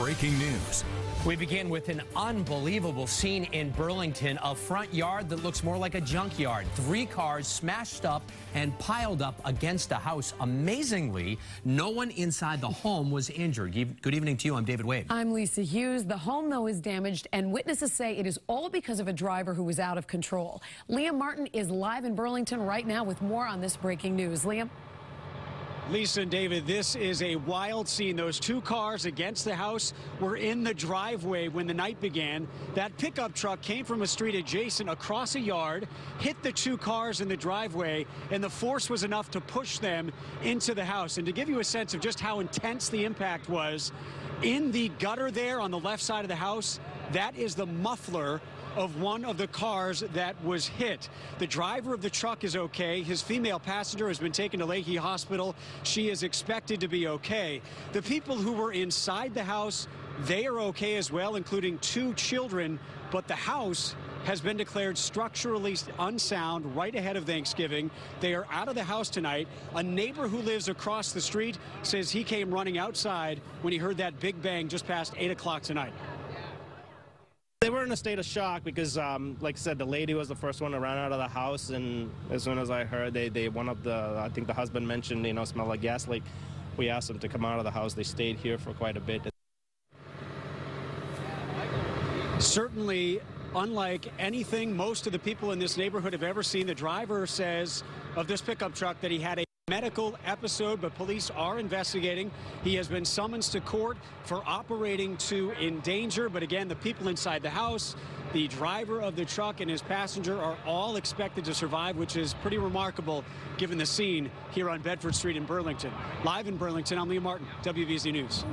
breaking news. We begin with an unbelievable scene in Burlington, a front yard that looks more like a junkyard. Three cars smashed up and piled up against a house. Amazingly, no one inside the home was injured. Good evening to you. I'm David Wade. I'm Lisa Hughes. The home, though, is damaged, and witnesses say it is all because of a driver who was out of control. Liam Martin is live in Burlington right now with more on this breaking news. Liam? Lisa and David, this is a wild scene. Those two cars against the house were in the driveway when the night began. That pickup truck came from a street adjacent across a yard, hit the two cars in the driveway, and the force was enough to push them into the house. And to give you a sense of just how intense the impact was, in the gutter there on the left side of the house, that is the muffler of one of the cars that was hit. The driver of the truck is okay. His female passenger has been taken to Lahey Hospital. She is expected to be okay. The people who were inside the house, they are okay as well, including two children, but the house has been declared structurally unsound right ahead of Thanksgiving. They are out of the house tonight. A neighbor who lives across the street says he came running outside when he heard that big bang just past 8 o'clock tonight. They were in a state of shock because, um, like I said, the lady was the first one to run out of the house, and as soon as I heard, they, they one of the, I think the husband mentioned, you know, smell like gas leak. We asked them to come out of the house. They stayed here for quite a bit. Certainly, unlike anything most of the people in this neighborhood have ever seen, the driver says of this pickup truck that he had a medical episode, but police are investigating. He has been summoned to court for operating to endanger. But again, the people inside the house, the driver of the truck and his passenger are all expected to survive, which is pretty remarkable given the scene here on Bedford Street in Burlington. Live in Burlington, I'm Liam Martin, WBZ News.